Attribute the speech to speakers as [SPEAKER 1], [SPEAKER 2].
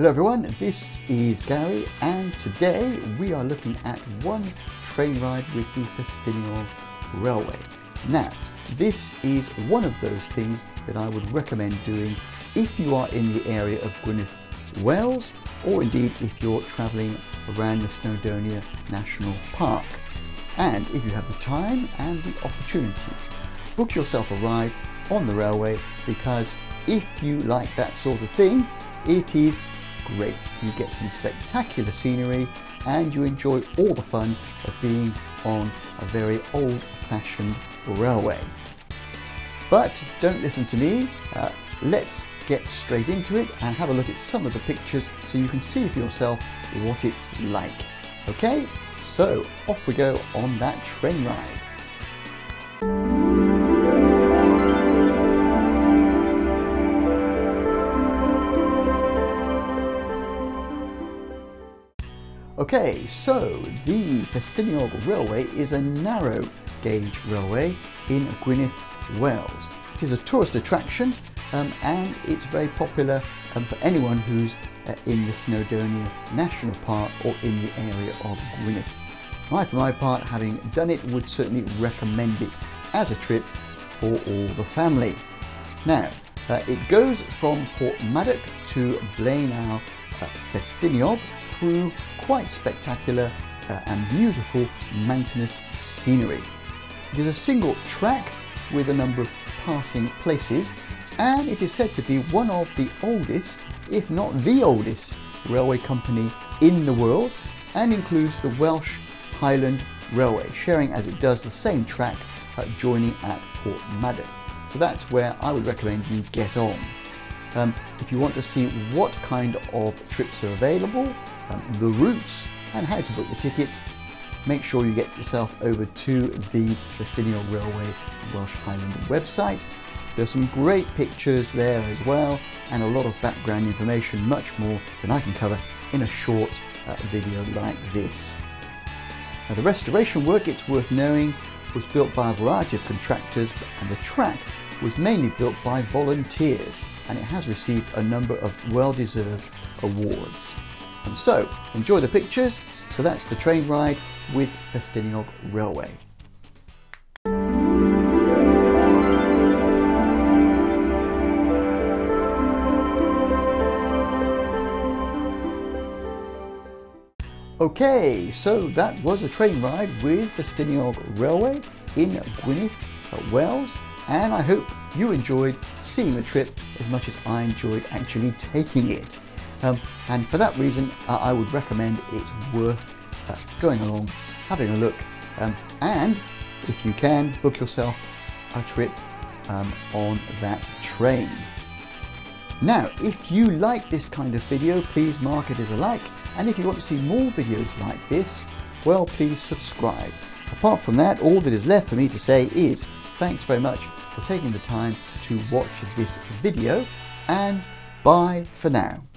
[SPEAKER 1] Hello everyone, this is Gary and today we are looking at one train ride with the Ffestiniog Railway. Now, this is one of those things that I would recommend doing if you are in the area of Gwynedd, Wales, or indeed if you're travelling around the Snowdonia National Park. And if you have the time and the opportunity, book yourself a ride on the railway because if you like that sort of thing, it is great. You get some spectacular scenery and you enjoy all the fun of being on a very old-fashioned railway. But don't listen to me. Uh, let's get straight into it and have a look at some of the pictures so you can see for yourself what it's like. Okay, so off we go on that train ride. Okay, so the Ffestiniog Railway is a narrow gauge railway in Gwynedd, Wales. It is a tourist attraction um, and it's very popular um, for anyone who's uh, in the Snowdonia National Park or in the area of Gwynedd. I, for my part, having done it, would certainly recommend it as a trip for all the family. Now, uh, it goes from Porthmadog to Blaenau uh, Ffestiniog through quite spectacular uh, and beautiful mountainous scenery. It is a single track with a number of passing places and it is said to be one of the oldest, if not the oldest, railway company in the world and includes the Welsh Highland Railway, sharing as it does the same track uh, joining at Port Porthmadog. So that's where I would recommend you get on. Um, if you want to see what kind of trips are available, um, the routes and how to book the tickets, make sure you get yourself over to the Ffestiniog Railway Welsh Highland website. There's some great pictures there as well and a lot of background information, much more than I can cover in a short uh, video like this. Now the restoration work, it's worth knowing, was built by a variety of contractors and the track was mainly built by volunteers and it has received a number of well-deserved awards. And so, enjoy the pictures. So that's the train ride with Ffestiniog Railway. Okay, so that was a train ride with the Ffestiniog Railway in Gwynedd, uh, Wales, and I hope you enjoyed seeing the trip as much as I enjoyed actually taking it. Um, and for that reason, uh, I would recommend it's worth uh, going along, having a look, um, and if you can, book yourself a trip um, on that train. Now, if you like this kind of video, please mark it as a like, and if you want to see more videos like this, well, please subscribe. Apart from that, all that is left for me to say is thanks very much for taking the time to watch this video, and bye for now.